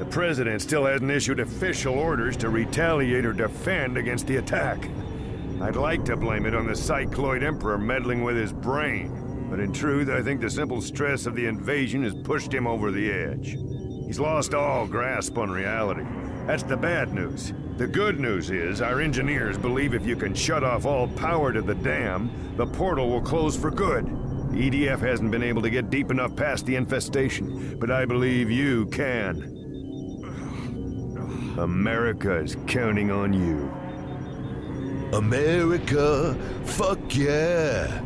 The President still hasn't issued official orders to retaliate or defend against the attack. I'd like to blame it on the Cycloid Emperor meddling with his brain, but in truth, I think the simple stress of the invasion has pushed him over the edge. He's lost all grasp on reality. That's the bad news. The good news is, our engineers believe if you can shut off all power to the dam, the portal will close for good. The EDF hasn't been able to get deep enough past the infestation, but I believe you can. America is counting on you. America, fuck yeah!